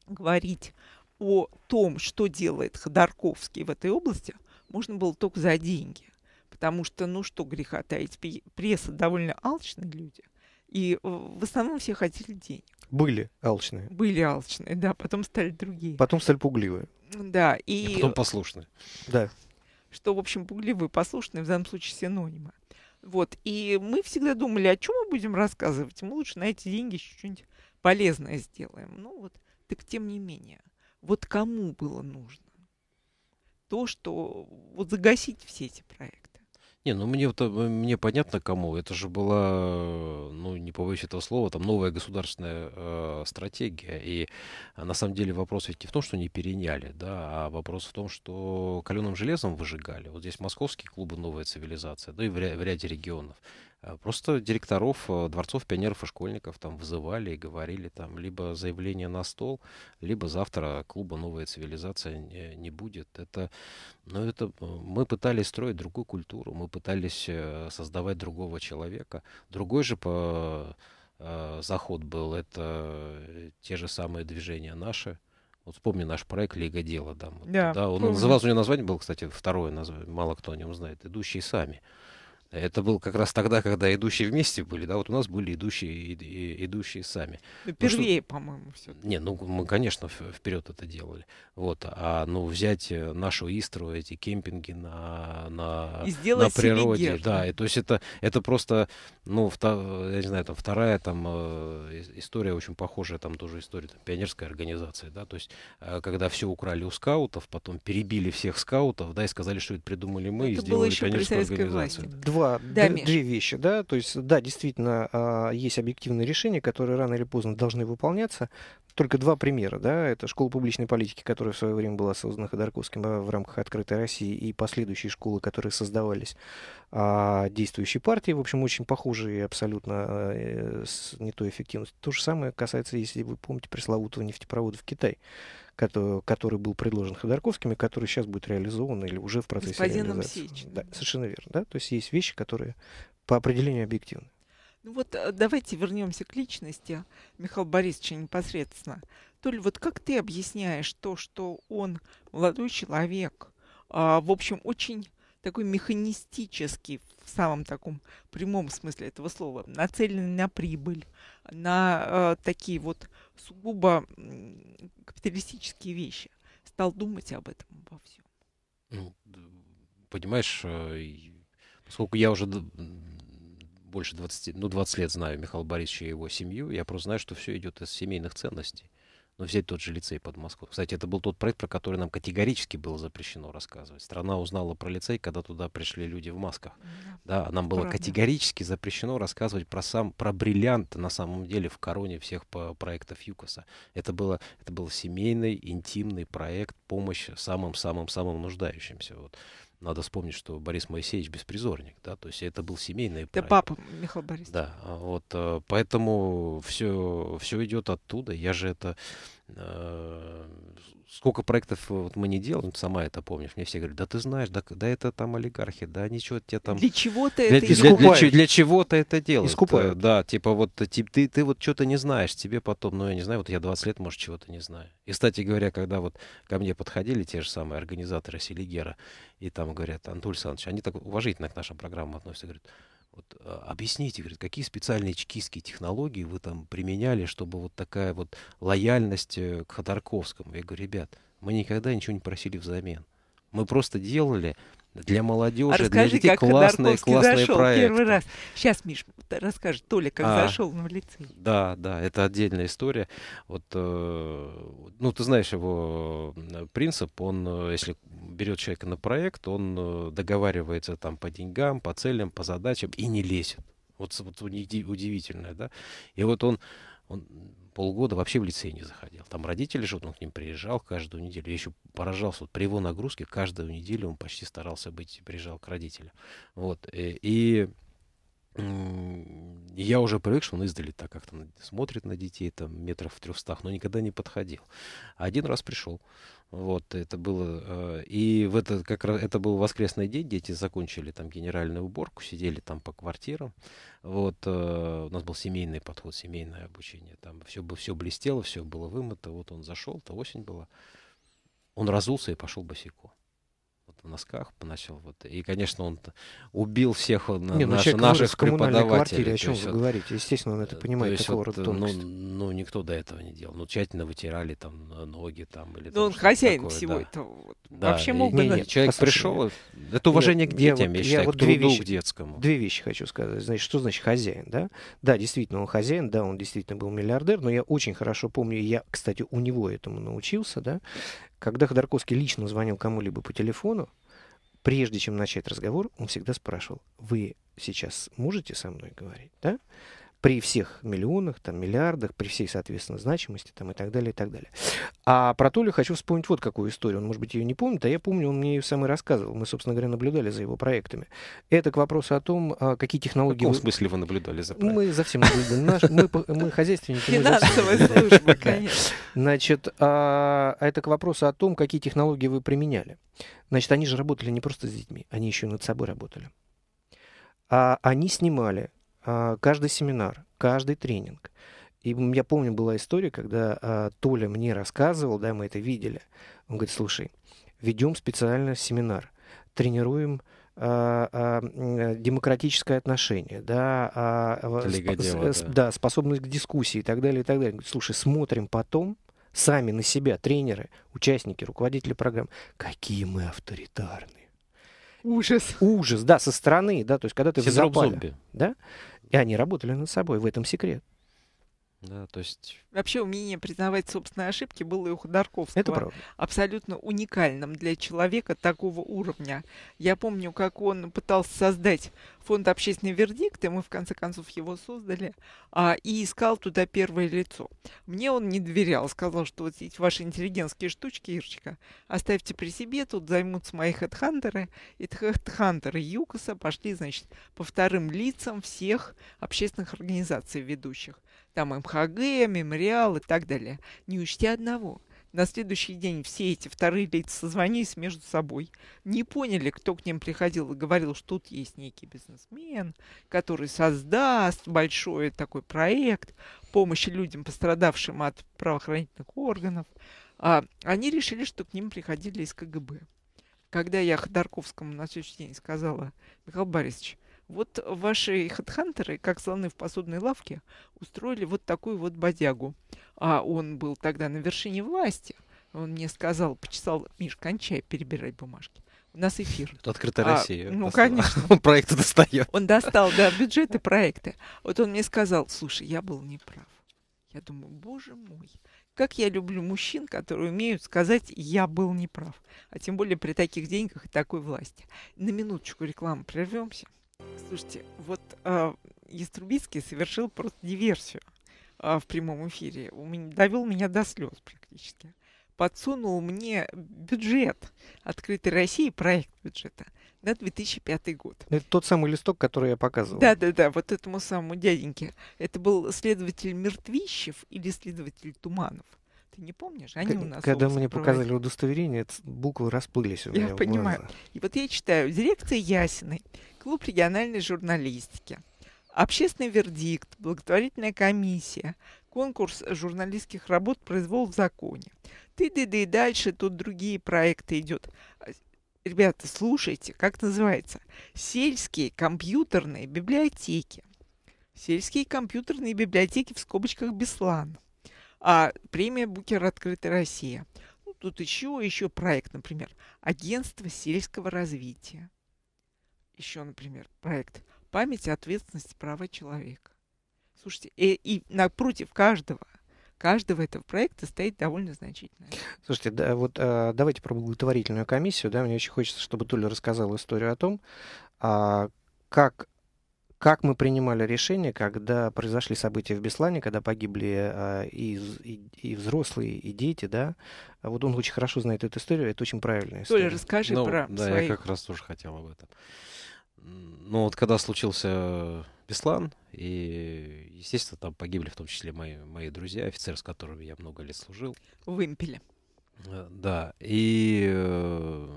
говорить о том, что делает Ходорковский в этой области, можно было только за деньги. Потому что, ну что греха таить, пресса довольно алчные люди. И в основном все хотели денег. Были алчные. Были алчные, да, потом стали другие. Потом стали пугливые. Да, и... и потом послушные. Да. Что, в общем, пугливые послушные в данном случае синонимы. Вот, и мы всегда думали, о чем мы будем рассказывать. Мы лучше на эти деньги что-нибудь полезное сделаем. Ну вот, так тем не менее. Вот кому было нужно то, что вот загасить все эти проекты? Не, ну мне, это, мне понятно кому. Это же была, ну не побоюсь этого слова, там новая государственная э, стратегия. И а, на самом деле вопрос ведь не в том, что не переняли, да, а вопрос в том, что каленым железом выжигали. Вот здесь московские клубы «Новая цивилизация», да и в, в ряде регионов. А, просто директоров э, дворцов пионеров и школьников там вызывали и говорили там либо заявление на стол, либо завтра клуба «Новая цивилизация» не, не будет. Это, ну, это э, мы пытались строить другую культуру, мы пытались э, создавать другого человека. Другой же по заход был, это те же самые движения наши. Вот вспомни наш проект «Лига дела». Да, да, да он назывался, у него название было, кстати, второе название, мало кто о нем знает, «Идущие сами». Это был как раз тогда, когда идущие вместе были, да, вот у нас были идущие, и, и, идущие сами. Ну, первее, ну, по-моему, все. Не, ну мы, конечно, вперед это делали. Вот, а ну взять э, нашу Истру, эти кемпинги на на, на природе, да, и, то есть это это просто, ну, вто, я не знаю, там вторая там э, история очень похожая, там тоже история там, пионерской организации, да, то есть э, когда все украли у скаутов, потом перебили всех скаутов, да, и сказали, что это придумали мы это и сделали пионерскую организацию. Власти. Два, да, две вещи, да, то есть, да, действительно, а, есть объективные решения, которые рано или поздно должны выполняться. Только два примера, да, это школа публичной политики, которая в свое время была создана Ходорковским в рамках «Открытой России», и последующие школы, которые создавались а, действующей партией, в общем, очень похожие абсолютно э, с не той эффективностью. То же самое касается, если вы помните, пресловутого нефтепровода в Китай который, который был предложен Ходорковским и который сейчас будет реализован или уже в процессе Господином реализации. Сечиным. Да, совершенно верно. Да? То есть есть вещи, которые по определению объективны. Ну вот э, давайте вернемся к личности Михаила Борисовича непосредственно. Толь, вот как ты объясняешь то, что он молодой человек, а, в общем, очень такой механистический, в самом таком прямом смысле этого слова, нацеленный на прибыль, на э, такие вот сугубо капиталистические вещи, стал думать об этом во всем. Ну, понимаешь, э, поскольку я уже больше 20, ну, 20 лет знаю Михаила Борисовича и его семью, я просто знаю, что все идет из семейных ценностей. Но взять тот же лицей под Москву. Кстати, это был тот проект, про который нам категорически было запрещено рассказывать. Страна узнала про лицей, когда туда пришли люди в масках. Да, да нам было Правда. категорически запрещено рассказывать про сам про бриллиант на самом деле в короне всех проектов ЮКОСа. Это было это был семейный интимный проект помощь самым-самым-самым нуждающимся. Вот надо вспомнить, что Борис Моисеевич беспризорник, да, то есть это был семейный проект. Это папа Михаил Борисович. Да, а вот э, поэтому все, все идет оттуда. Я же это э, сколько проектов э, вот мы не делаем, сама это помнишь, мне все говорят, да ты знаешь, да, да это там олигархи, да ничего тебе там... Для чего ты для, это для, для, для, для чего ты это делаешь? Искупают. Да, типа вот ты, ты, ты вот что-то не знаешь, тебе потом, ну я не знаю, вот я 20 лет, может, чего-то не знаю. И, кстати говоря, когда вот ко мне подходили те же самые организаторы Селигера, и там говорят, Антуль Александрович, они так уважительно к нашим программам относятся, говорят, Вот, а, объясните, говорит, какие специальные чекистские технологии вы там применяли, чтобы вот такая вот лояльность э, к Ходорковскому? Я говорю, ребят, мы никогда ничего не просили взамен. Мы просто делали для молодежи, а для детей как классные, классные зашел проекты. первый раз. Сейчас, Миш, расскажет Толя, как а, зашел на лицей. Да, да, это отдельная история. Вот, э, ну, ты знаешь его принцип, он, э, если берет человека на проект, он э, договаривается там по деньгам, по целям, по задачам и не лезет. Вот, вот удивительное, да. И вот он, он полгода вообще в лицей не заходил. Там родители живут, он к ним приезжал каждую неделю. Я еще поражался, вот при его нагрузке каждую неделю он почти старался быть, приезжал к родителям. Вот. Э, и, и я уже привык, что он издали так как-то смотрит на детей, там, метров в трехстах, но никогда не подходил. Один раз пришел. Вот, это было... Э, и в это, как раз, это был воскресный день, дети закончили там генеральную уборку, сидели там по квартирам. Вот, э, у нас был семейный подход, семейное обучение. Там все, все блестело, все было вымыто. Вот он зашел, то осень была. Он разулся и пошел босиком в носках начал вот. И конечно он убил всех на, Не, ну, наш, наших преподавателей квартире, о чем вы вот, говорите естественно он это понимает такого вот, рода ну, ну никто до этого не делал. Ну тщательно вытирали там ноги там или ну он хозяин такое, всего да. этого вот. да. вообще мог бы не, не, человек пришел это уважение нет, к детям я, я, считаю, вот к две вещи, к детскому. две вещи хочу сказать. Значит что значит хозяин да? Да действительно он хозяин да он действительно был миллиардер но я очень хорошо помню я кстати у него этому научился да когда Ходорковский лично звонил кому-либо по телефону, прежде чем начать разговор, он всегда спрашивал, вы сейчас можете со мной говорить, да? При всех миллионах, там, миллиардах, при всей, соответственно, значимости там, и так далее, и так далее. А про Толю хочу вспомнить вот какую историю. Он, может быть, ее не помнит, а я помню, он мне ее сам и рассказывал. Мы, собственно говоря, наблюдали за его проектами. Это к вопросу о том, а, какие технологии... В каком вы... смысле вы наблюдали за проектом? Мы за всем наблюдали. Наш, мы, мы хозяйственники. Финансовая служба, конечно. Значит, а, это к вопросу о том, какие технологии вы применяли. Значит, они же работали не просто с детьми, они еще и над собой работали. А они снимали каждый семинар, каждый тренинг. И я помню, была история, когда а, Толя мне рассказывал, да, мы это видели. Он говорит, слушай, ведем специально семинар, тренируем а, а, демократическое отношение, да, а, спо- да. да, способность к дискуссии и так далее, и так далее. Говорит, слушай, смотрим потом, сами на себя, тренеры, участники, руководители программ, какие мы авторитарные. Ужас. Ужас, да, со стороны, да, то есть когда ты Синдром в запале, зомби. да, и они работали над собой, в этом секрет. Да, то есть... Вообще умение признавать собственные ошибки было и у Ходорковского. Это правда. Абсолютно уникальным для человека такого уровня. Я помню, как он пытался создать фонд «Общественный вердикт», и мы в конце концов его создали, а, и искал туда первое лицо. Мне он не доверял, сказал, что вот эти ваши интеллигентские штучки, Ирочка, оставьте при себе, тут займутся мои хедхантеры. И хедхантеры ЮКОСа пошли, значит, по вторым лицам всех общественных организаций ведущих. Там МХГ, Мемориал и так далее. Не учти одного – на следующий день все эти вторые лица созвонились между собой, не поняли, кто к ним приходил и говорил, что тут есть некий бизнесмен, который создаст большой такой проект помощи людям, пострадавшим от правоохранительных органов. А они решили, что к ним приходили из КГБ. Когда я Ходорковскому на следующий день сказала, Михаил Борисович, вот ваши хедхантеры, как слоны в посудной лавке, устроили вот такую вот бодягу. А он был тогда на вершине власти. Он мне сказал, почесал, Миш, кончай перебирать бумажки. У нас эфир. Это открытая а, Россия. Ну, конечно. Он проекты достает. Он достал, да, бюджеты, проекты. Вот он мне сказал, слушай, я был неправ. Я думаю, боже мой, как я люблю мужчин, которые умеют сказать, я был неправ. А тем более при таких деньгах и такой власти. На минуточку рекламы прервемся. Слушайте, вот э, Яструбицкий совершил просто диверсию э, в прямом эфире. У меня, довел меня до слез практически. Подсунул мне бюджет открытой России, проект бюджета на 2005 год. Это тот самый листок, который я показывал. Да, да, да, вот этому самому дяденьке. Это был следователь Мертвищев или следователь Туманов. Ты не помнишь? Они у нас Когда мне показали удостоверение, буквы расплылись у меня Я понимаю. Глаза. И вот я читаю. Дирекция Ясиной, клуб региональной журналистики, общественный вердикт, благотворительная комиссия, конкурс журналистских работ «Произвол в законе». Ты-ды-ды, дальше тут другие проекты идет. ребята, слушайте, как называется? Сельские компьютерные библиотеки. Сельские компьютерные библиотеки в скобочках Беслан. А премия Букер Открытая Россия. Ну, тут еще, еще проект, например, Агентство сельского развития. Еще, например, проект Память ответственность права человека. Слушайте, и, и напротив каждого каждого этого проекта стоит довольно значительно. Слушайте, да, вот а, давайте про благотворительную комиссию. Да, мне очень хочется, чтобы Туля рассказал историю о том, а, как как мы принимали решение, когда произошли события в Беслане, когда погибли а, и, и, и взрослые, и дети, да? Вот он очень хорошо знает эту историю, это очень правильная история. Толя, расскажи ну, про Да, своих... я как раз тоже хотел об этом. Ну вот когда случился Беслан, и, естественно, там погибли в том числе мои, мои друзья, офицер, с которыми я много лет служил. В Импеле. Э, Да, и, э,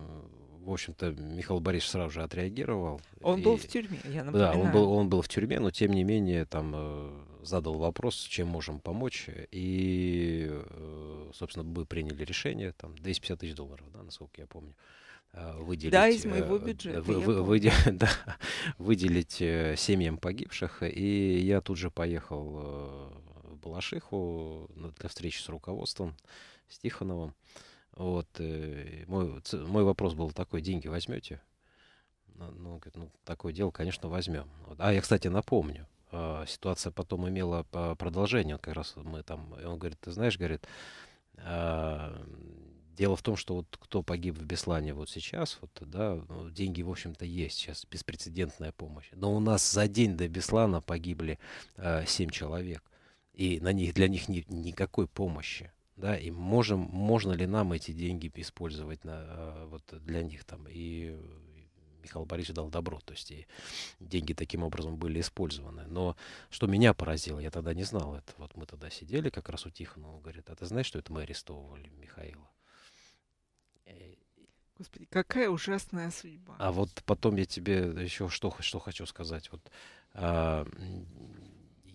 в общем-то, Михаил Борисович сразу же отреагировал. Он был И- в тюрьме, я Да, напоминаю. он был, он был в тюрьме, но тем не менее там э, задал вопрос, чем можем помочь. И, э, собственно, мы приняли решение, там 250 тысяч долларов, да, насколько я помню, э, выделить. Да, из э, моего д- бюджета, вы- вы- помню. выде- да, выделить э, семьям погибших. И я тут же поехал э, в Балашиху для встречи с руководством, с Тихоновым. Вот, э, мой, мой вопрос был такой, деньги возьмете? Ну, ну, говорит, ну, такое дело, конечно, возьмем. Вот. А я, кстати, напомню, а, ситуация потом имела продолжение. Как раз мы там, и он говорит, ты знаешь, говорит, а, дело в том, что вот кто погиб в Беслане вот сейчас, вот, да, ну, деньги, в общем-то, есть сейчас, беспрецедентная помощь. Но у нас за день до Беслана погибли а, семь человек, и на них, для них ни- никакой помощи. Да, и можем, можно ли нам эти деньги использовать на, а, вот для них там? И Михаил Борисович дал добро, то есть и деньги таким образом были использованы. Но что меня поразило, я тогда не знал это. Вот мы тогда сидели как раз у Тихонова, он говорит, а ты знаешь, что это мы арестовывали Михаила? Э, Господи, какая ужасная судьба. А вот потом я тебе еще что, что хочу сказать. Вот, а,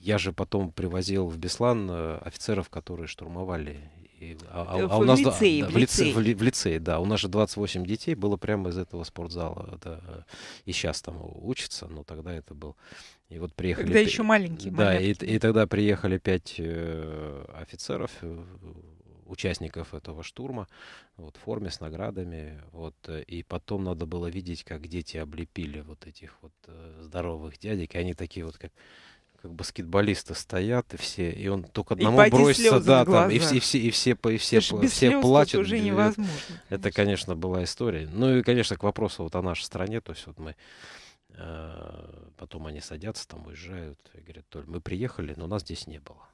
я же потом привозил в Беслан э, офицеров, которые штурмовали. И, а, а- Э, а в у нас лицее, да, в лице, в, в лицее, да. У нас же 28 детей было прямо из этого спортзала. да, и сейчас там учатся, но тогда это был. И вот приехали... Когда еще маленькие, Да, и, и тогда приехали пять э, офицеров, э, участников этого штурма, вот, в форме с наградами, вот, и потом надо было видеть, как дети облепили вот этих вот здоровых дядек, и они такие вот как как баскетболисты стоят, и все, и он только одному поди бросится, да, там, и все, и все, и все, и все, без все плачут. уже невозможно. Это, конечно, была история. Ну и, конечно, к вопросу вот о нашей стране, то есть вот мы э, потом они садятся, там уезжают, и говорят, Толь, мы приехали, но нас здесь не было.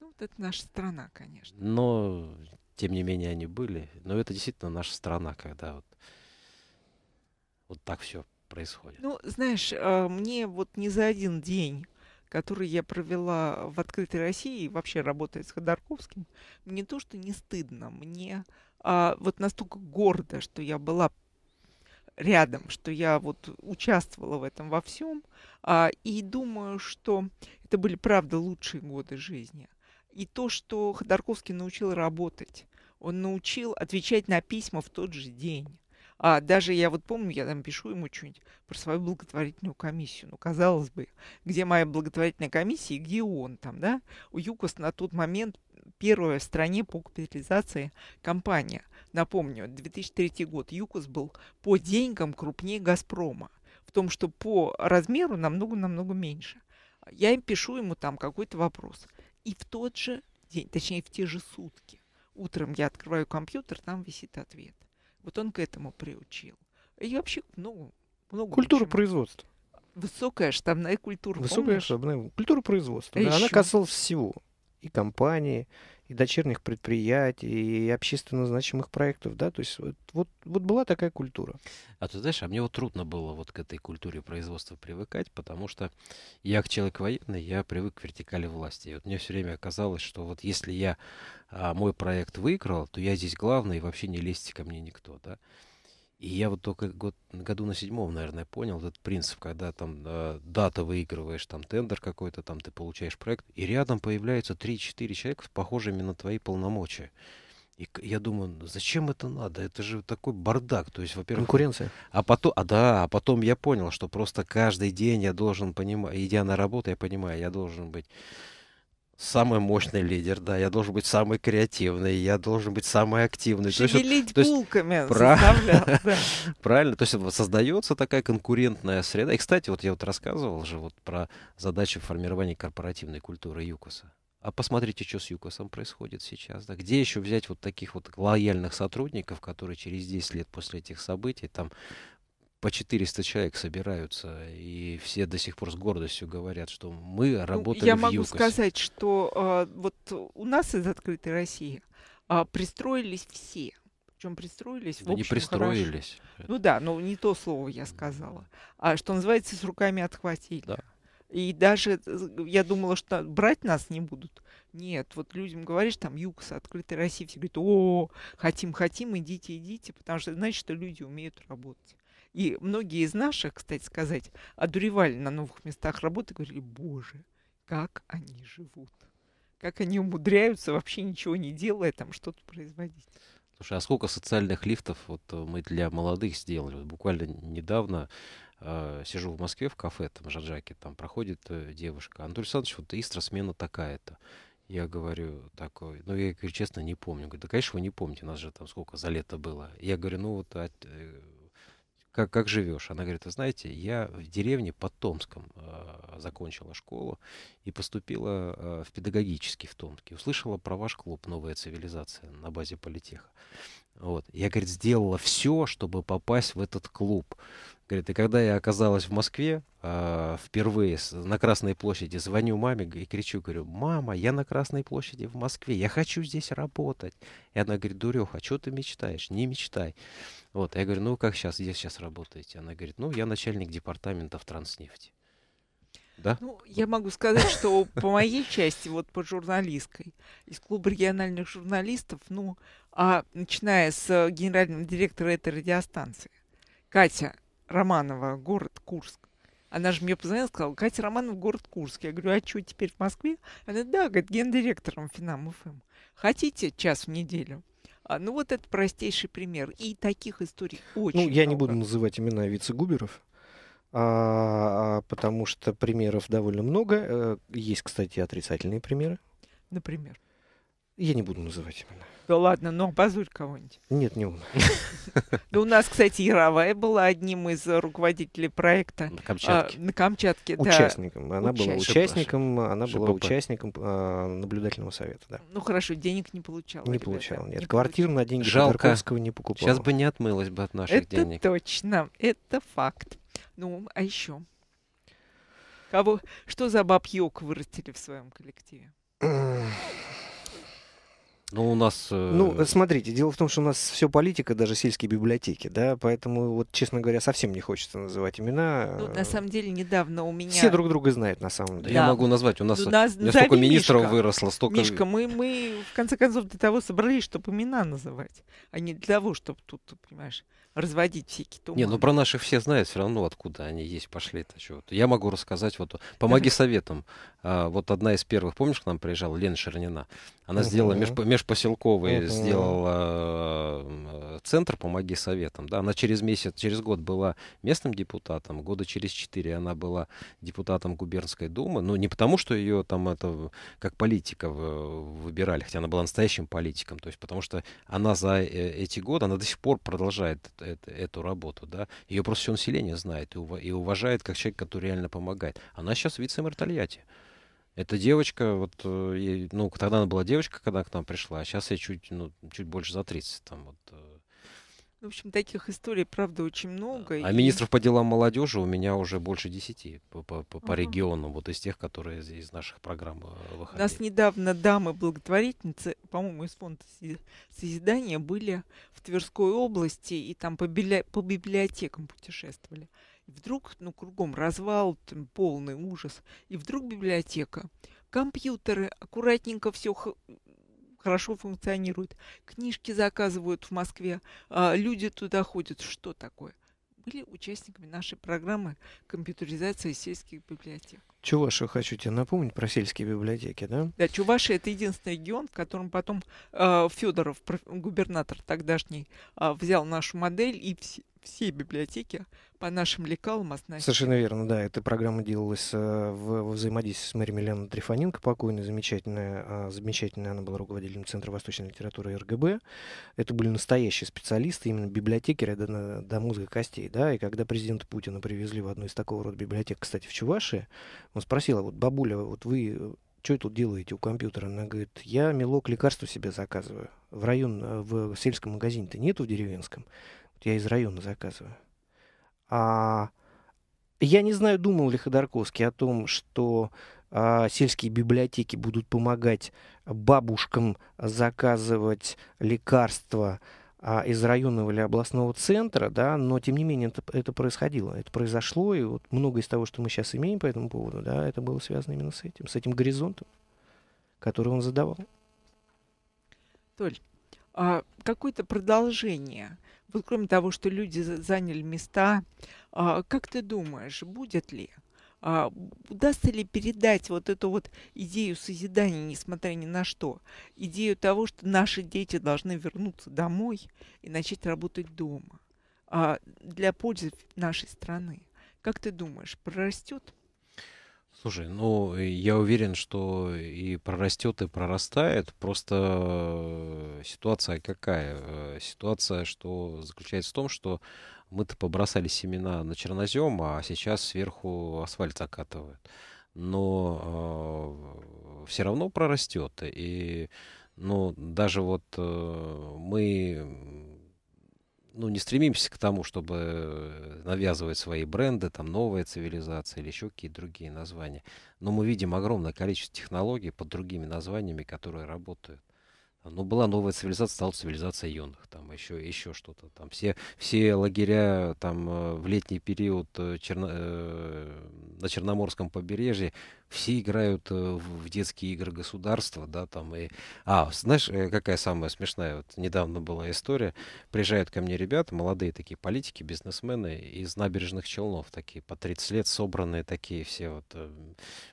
Ну, вот это наша страна, конечно. Но, тем не менее, они были. Но это действительно наша страна, когда вот, вот так все происходит. Ну, знаешь, а, мне вот не за один день, который я провела в открытой России, вообще работая с Ходорковским, мне то, что не стыдно, мне а, вот настолько гордо, что я была рядом, что я вот участвовала в этом во всем, а, и думаю, что это были, правда, лучшие годы жизни. И то, что Ходорковский научил работать, он научил отвечать на письма в тот же день. А даже я вот помню, я там пишу ему что-нибудь про свою благотворительную комиссию. Ну, казалось бы, где моя благотворительная комиссия и где он там, да? У ЮКОС на тот момент первая в стране по капитализации компания. Напомню, 2003 год ЮКОС был по деньгам крупнее «Газпрома». В том, что по размеру намного-намного меньше. Я им пишу ему там какой-то вопрос. И в тот же день, точнее, в те же сутки, утром я открываю компьютер, там висит ответ. Вот он к этому приучил. И вообще, ну, много Культура чему. производства. Высокая штабная культура. Высокая помнишь? штабная культура производства. А да, она ещё? касалась всего. И компании, и дочерних предприятий, и общественно значимых проектов, да, то есть вот, вот, вот была такая культура. А ты знаешь, а мне вот трудно было вот к этой культуре производства привыкать, потому что я как человек военный, я привык к вертикали власти. И вот мне все время казалось, что вот если я а, мой проект выиграл, то я здесь главный, и вообще не лезьте ко мне никто, да. И я вот только год, году на седьмом, наверное, понял этот принцип, когда там э, да, ты выигрываешь там тендер какой-то, там ты получаешь проект, и рядом появляются 3-4 человека, похожими на твои полномочия. И я думаю, зачем это надо? Это же такой бардак. То есть, во-первых... Конкуренция. А потом, а да, а потом я понял, что просто каждый день я должен понимать, идя на работу, я понимаю, я должен быть самый мощный лидер, да, я должен быть самый креативный, я должен быть самый активный. Шевелить то есть, булками про... Правильно, то есть вот создается такая конкурентная среда. И, кстати, вот я вот рассказывал же вот про задачи формирования корпоративной культуры ЮКОСа. А посмотрите, что с ЮКОСом происходит сейчас. Да? Где еще взять вот таких вот лояльных сотрудников, которые через 10 лет после этих событий там по 400 человек собираются, и все до сих пор с гордостью говорят, что мы ну, работали ну, я в могу ЮКОСе. сказать, что э, вот у нас из «Открытой России» э, пристроились все. Причем пристроились да в общем, не пристроились. Хорошо. Ну да, но не то слово я сказала. А что называется, с руками отхватили. Да. И даже я думала, что брать нас не будут. Нет, вот людям говоришь, там, ЮКС, открытая Россия, все говорят, о, хотим, хотим, идите, идите, потому что значит, что люди умеют работать. И многие из наших, кстати сказать, одуревали на новых местах работы, говорили, боже, как они живут, как они умудряются вообще ничего не делая, там что-то производить. Слушай, а сколько социальных лифтов вот мы для молодых сделали? Вот буквально недавно э, сижу в Москве в кафе, там, Жаджаке, там проходит э, девушка. Анатолий Александрович, вот Истра смена такая-то. Я говорю такой, ну, я говорю, честно, не помню. Говорю, да, конечно, вы не помните, у нас же там сколько за лето было. Я говорю, ну, вот а, э, как, как живешь? Она говорит, вы знаете, я в деревне под Томском э, закончила школу и поступила э, в педагогический в Томске. Услышала про ваш клуб «Новая цивилизация» на базе политеха. Вот. Я, говорит, сделала все, чтобы попасть в этот клуб. Говорит, и когда я оказалась в Москве, э, впервые на Красной площади, звоню маме и кричу, говорю, мама, я на Красной площади в Москве, я хочу здесь работать. И она говорит, Дуреха, что ты мечтаешь? Не мечтай. Вот, я говорю, ну как сейчас, где сейчас работаете? Она говорит, ну я начальник департамента в Транснефти. Да? Ну, я могу сказать, что по моей части, вот по журналистской, из клуба региональных журналистов, ну, а начиная с генерального директора этой радиостанции, Катя Романова, город Курск. Она же мне позвонила, сказала, Катя Романова, город Курск. Я говорю, а что, теперь в Москве? Она, да, говорит, гендиректором Финам ФМ. Хотите час в неделю? А, ну, вот это простейший пример. И таких историй очень Ну, я много. не буду называть имена вице-губеров, а, а, потому что примеров довольно много. Э, есть, кстати, отрицательные примеры. Например? Я не буду называть имена. Да ладно, ну опозорь кого-нибудь. Нет, не он. Да у нас, кстати, Яровая была одним из руководителей проекта. На Камчатке. А, на Камчатке, да. Участником. Она была участником, она была участником а, наблюдательного совета, да. Ну хорошо, денег не получала. Не ребята, получал, нет. не Квартиру на деньги Жалко. Ходорковского не покупал. Сейчас бы не отмылась бы от наших Это денег. точно, это факт. Ну, а еще? Кого, что за баб вырастили в своем коллективе? Ну, у нас... э, Ну, смотрите, дело в том, что у нас все политика, даже сельские библиотеки, да, поэтому, вот, честно говоря, совсем не хочется называть имена. Ну, на самом деле, недавно у меня... Все друг друга знают, на самом да деле. я Да. могу назвать. У нас, Ну, у наз- меня назови столько министров Мишка. выросло, столько... Мишка, мы, мы, в конце концов, для того собрались, чтобы имена называть, а не для того, чтобы тут, понимаешь, разводить всякие туманы. Не, ну про наших все знают все равно, откуда они есть, пошли-то. чего Я могу рассказать, вот, помоги советам. А, вот одна из первых, помнишь, к нам приезжала Лена Широнина? Она Мгм. сделала межпо- межпоселковый, Мгм. сделала э, центр «Помоги советам». Да? Она через месяц, через год была местным депутатом, года через четыре она была депутатом губернской думы. Ну, не потому, что ее там это как политика выбирали, хотя она была настоящим политиком, то есть потому что она за э, эти годы, она до сих пор продолжает эт- эту работу, да, ее просто все население знает и, ува- и уважает как человек, который реально помогает. Она сейчас вице-мэр Тольятти. Эта девочка, вот, э, ну, тогда она была девочка, когда к нам пришла, а сейчас ей чуть, ну, чуть больше за 30, там, вот. В общем, таких историй, правда, очень много. А и- министров по делам молодежи у меня уже больше 10 по, по, по- по Ага. регионам, вот из тех, которые из, из наших программ э, У выходили. нас недавно дамы-благотворительницы, по-моему, из фонда Сози- Созидания были в Тверской области и там по, библи- по библиотекам путешествовали. И вдруг, ну, кругом развал, там, полный ужас. И вдруг библиотека, компьютеры, аккуратненько все хорошо функционирует. Книжки заказывают в Москве, а, люди туда ходят. Что такое? Были участниками нашей программы компьютеризации сельских библиотек. Чувашию хочу тебе напомнить про сельские библиотеки, да? Да, Чувашия это единственный регион, в котором потом э, Федоров, губернатор тогдашний, э, взял нашу модель и все, все библиотеки по нашим лекалам оснастили. Совершенно верно, да. Эта программа делалась э, в, взаимодействии с Мэри Миленой Трифоненко, покойной, замечательная, э, замечательная. Она была руководителем Центра восточной литературы РГБ. Это были настоящие специалисты, именно библиотекари до, до мозга костей, да. И когда президента Путина привезли в одну из такого рода библиотек, кстати, в Чувашии, он спросил, а вот, бабуля, вот вы что тут делаете у компьютера? Она говорит, я мелок лекарства себе заказываю. В район, э, в сельском магазине-то нету в деревенском. Я из района заказываю. А, я не знаю, думал ли Ходорковский о том, что а, сельские библиотеки будут помогать бабушкам заказывать лекарства а, из районного или областного центра, да, но тем не менее это, это происходило, это произошло, и вот многое из того, что мы сейчас имеем по этому поводу, да, это было связано именно с этим, с этим горизонтом, который он задавал. Толь, а какое-то продолжение вот кроме того, что люди заняли места, а, как ты думаешь, будет ли? А, удастся ли передать вот эту вот идею созидания, несмотря ни на что? Идею того, что наши дети должны вернуться домой и начать работать дома а, для пользы нашей страны. Как ты думаешь, прорастет? Слушай, ну, я уверен, что и прорастет, и прорастает. Просто э, ситуация какая? Э, ситуация, что заключается в том, что мы-то побросали семена на чернозем, а сейчас сверху асфальт закатывают. Но э, все равно прорастет. И, ну, даже вот э, мы ну, не стремимся к тому, чтобы э, навязывать свои бренды, там, новая цивилизация или еще какие-то другие названия. Но мы видим огромное количество технологий под другими названиями, которые работают. Ну, была новая цивилизация, стала цивилизация юных, там еще, еще что-то. Там все, все лагеря там э, в летний период э, черно, э, на Черноморском побережье, все играют в детские игры государства, да, там и... А, знаешь, какая самая смешная, вот недавно была история, приезжают ко мне ребята, молодые такие политики, бизнесмены из набережных Челнов, такие по 30 лет собранные такие все вот,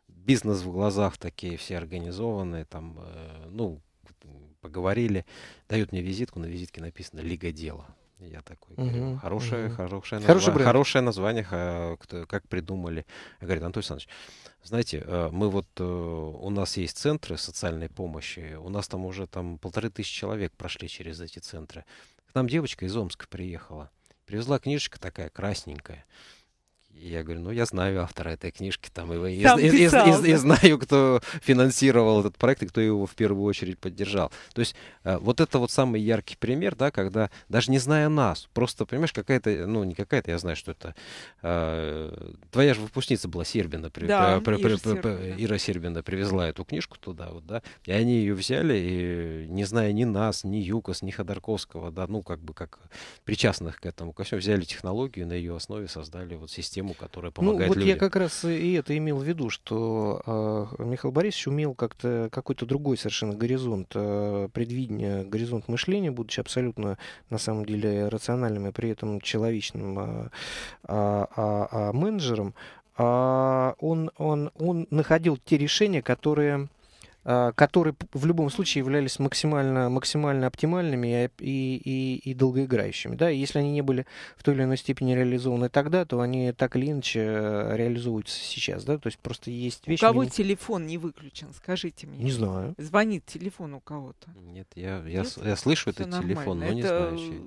бизнес в глазах такие все организованные, там, ну, поговорили, дают мне визитку, на визитке написано «Лига дела». Я такой говорю, хорошее, угу. хорошее, назва... хорошее название, как придумали. Я говорю, Антон Александрович, знаете, э, мы вот, э, у нас есть центры социальной помощи, у нас там уже там полторы тысячи человек прошли через эти центры. К нам девочка из Омска приехала, привезла книжечка такая красненькая. Я говорю, ну, я знаю автора этой книжки, там, и, и, и, и, и, и знаю, кто финансировал этот проект и кто его в первую очередь поддержал. То есть э, вот это вот самый яркий пример, да, когда даже не зная нас, просто, понимаешь, какая-то, ну, не какая-то, я знаю, что это, э, твоя же выпускница была Сербина, при, да, при, Ира, при, Сербина. Ира Сербина привезла эту книжку туда, вот, да, и они ее взяли, и не зная ни нас, ни Юкос, ни Ходорковского, да, ну, как бы, как причастных к этому, ко всему, взяли технологию, на ее основе создали вот систему систему, которая помогает ну, вот людям. я как раз и это имел в виду, что э, Михаил Борисович умел как-то какой-то другой совершенно горизонт э, предвидения, горизонт мышления, будучи абсолютно на самом деле рациональным и при этом человечным э, э, э, менеджером, э, он, он, он находил те решения, которые которые в любом случае являлись максимально, максимально оптимальными и, и, и долгоиграющими. Да? И если они не были в той или иной степени реализованы тогда, то они так или иначе э, реализуются сейчас. Да? То есть просто есть вещи... У кого не... телефон не выключен, скажите мне. Не знаю. Звонит телефон у кого-то. Нет, я, я, Нет? я слышу Всё этот нормально. телефон, но Это не знаю. Чей.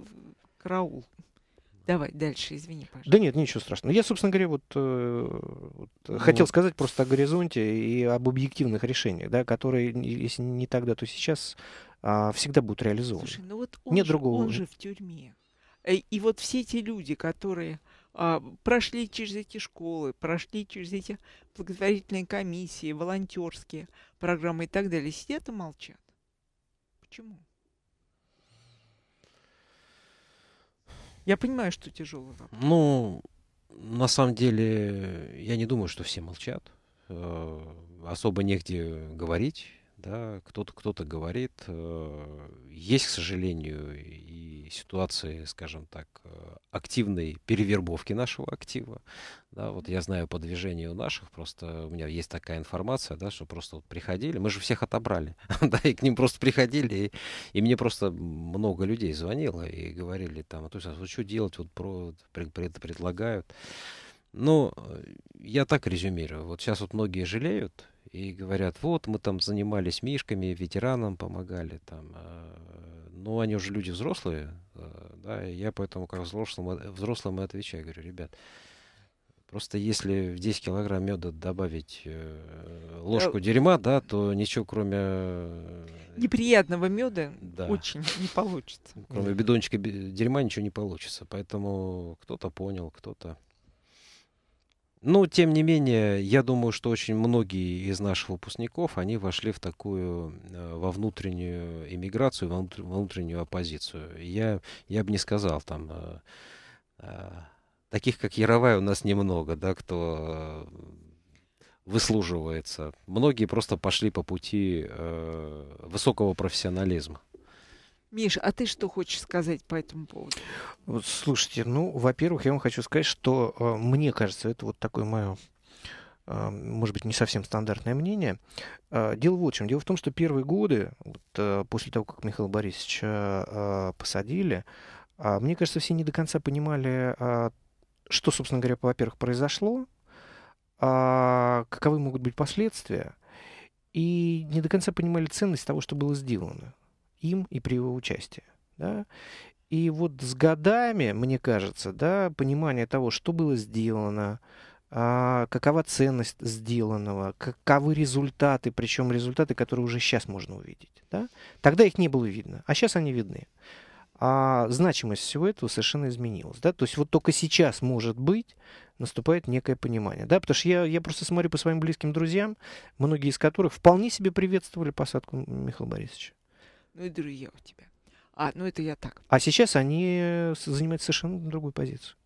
Караул. Давай дальше, извини, пожалуйста. Да нет, ничего страшного. Я, собственно говоря, вот, э, вот ну, хотел сказать просто о горизонте и об объективных решениях, да, которые, если не тогда, то сейчас а, всегда будут реализованы. Слушай, ну вот он, нет же, другого. он же в тюрьме. Э, и вот все эти люди, которые а, прошли через эти школы, прошли через эти благотворительные комиссии, волонтерские программы и так далее, сидят и молчат. Почему? Я понимаю, что вопрос. Ну, на самом деле, я не думаю, что все молчат. Э, особо негде говорить. Да, кто-то кто-то говорит. Э, есть, к сожалению, и ситуации, скажем так, э, активной перевербовки нашего актива. Да, вот я знаю по движению наших, просто у меня есть такая информация, да, что просто вот приходили, мы же всех отобрали, да, и к ним просто приходили, и, и мне просто много людей звонило и говорили там, то есть, а что делать, вот про, пред, пред, предлагают. Ну, я так резюмирую. Вот сейчас вот многие жалеют и говорят, вот мы там занимались мишками, ветеранам помогали там. А, ну, они уже люди взрослые, а, да, и я поэтому как взрослым, взрослым и отвечаю, говорю, ребят, Просто если в 10 килограмм меда добавить э, ложку дерьма, да, то ничего кроме... Э, Неприятного меда да. очень не получится. Кроме бидончика дерьма ничего не получится. Поэтому кто-то понял, кто-то... Ну, тем не менее, я думаю, что очень многие из наших выпускников, они вошли в такую, э, во внутреннюю иммиграцию, во внутреннюю оппозицию. Я, я бы не сказал там таких, как Яровая, у нас немного, да, кто выслуживается. Многие просто пошли по пути э, высокого профессионализма. Миш, а ты что хочешь сказать по этому поводу? Слушайте, ну, во-первых, я вам хочу сказать, что э, мне кажется, это вот такое мое, э, может быть, не совсем стандартное мнение. Э, дело вот в чем. Дело в том, что первые годы, вот, э, после того, как Михаила Борисовича посадили, э, мне кажется, все не до конца понимали э, что, собственно говоря, во-первых, произошло, а каковы могут быть последствия, и не до конца понимали ценность того, что было сделано им и при его участии. Да? И вот с годами, мне кажется, да, понимание того, что было сделано, а, какова ценность сделанного, каковы результаты, причем результаты, которые уже сейчас можно увидеть. Да? Тогда их не было видно, а сейчас они видны а значимость всего этого совершенно изменилась. Да? То есть вот только сейчас, может быть, наступает некое понимание. Да? Потому что я, я просто смотрю по своим близким друзьям, многие из которых вполне себе приветствовали посадку Михаила Борисовича. Ну и друзья у тебя. А, ну это я так. А сейчас они занимают совершенно другую позицию.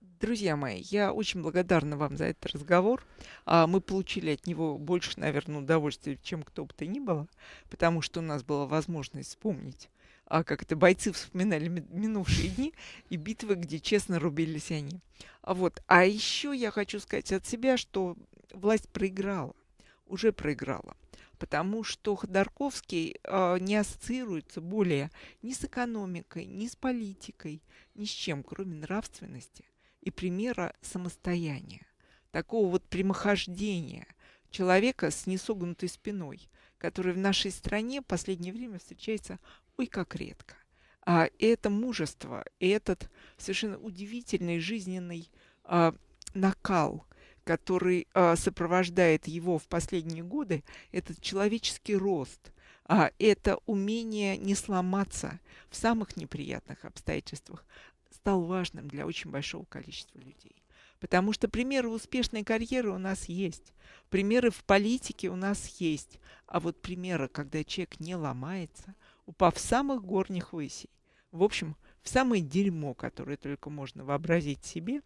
Друзья мои, я очень благодарна вам за этот разговор. А, мы получили от него больше, наверное, удовольствия, чем кто бы то ни было, потому что у нас была возможность вспомнить а как это бойцы вспоминали минувшие дни и битвы, где честно рубились они. А вот, а еще я хочу сказать от себя, что власть проиграла, уже проиграла, потому что Ходорковский э, не ассоциируется более ни с экономикой, ни с политикой, ни с чем, кроме нравственности и примера самостояния, такого вот прямохождения человека с несогнутой спиной, который в нашей стране в последнее время встречается ой, как редко. А это мужество, этот совершенно удивительный жизненный а, накал, который а, сопровождает его в последние годы, этот человеческий рост, а, это умение не сломаться в самых неприятных обстоятельствах, стал важным для очень большого количества людей. Потому что примеры успешной карьеры у нас есть, примеры в политике у нас есть, а вот примеры, когда человек не ломается, упав с самых горних высей. В общем, в самое дерьмо, которое только можно вообразить себе.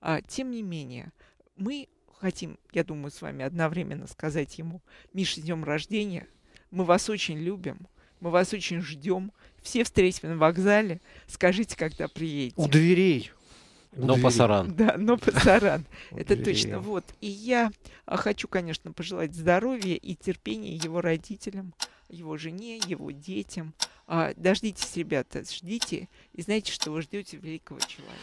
А, тем не менее, мы хотим, я думаю, с вами одновременно сказать ему, Миша, с днем рождения, мы вас очень любим, мы вас очень ждем, все встретимся на вокзале, скажите, когда приедете. У дверей. но пасаран. Да, но пасаран. Это точно. Вот. И я а, хочу, конечно, пожелать здоровья и терпения его родителям, его жене, его детям. А, дождитесь, ребята, ждите и знайте, что вы ждете великого человека.